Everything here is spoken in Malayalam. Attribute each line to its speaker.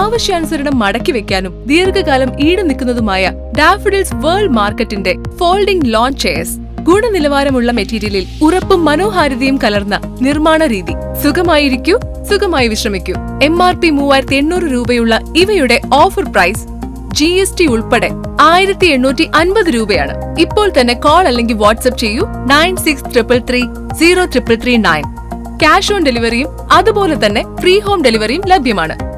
Speaker 1: ആവശ്യാനുസരണം മടക്കി വെക്കാനും ദീർഘകാലം ഈട് നിൽക്കുന്നതുമായ ഡാഫിഡിൽസ് വേൾഡ് മാർക്കറ്റിന്റെ ഫോൾഡിംഗ് ലോൺ ചെയർസ് ഗുണനിലവാരമുള്ള മെറ്റീരിയലിൽ ഉറപ്പും മനോഹാരിതയും കലർന്ന നിർമ്മാണ രീതി. സുഖമായിരിക്കൂ സുഖമായി വിശ്രമിക്കൂ. എം ആർ പി മൂവായിരത്തി എണ്ണൂറ് രൂപയുള്ള ഇവയുടെ offer price G S T ഉൾപ്പെടെ ആയിരത്തി എണ്ണൂറ്റി അൻപത് രൂപയാണ്. ഇപ്പോൾ തന്നെ കോൾ അല്ലെങ്കിൽ വാട്സ്ആപ്പ് ചെയ്യൂ nine six triple three zero triple three nine. Cash on ഡെലിവറിയും അതുപോലെ തന്നെ ഫ്രീ ഹോം ഡെലിവറിയും ലഭ്യമാണ്.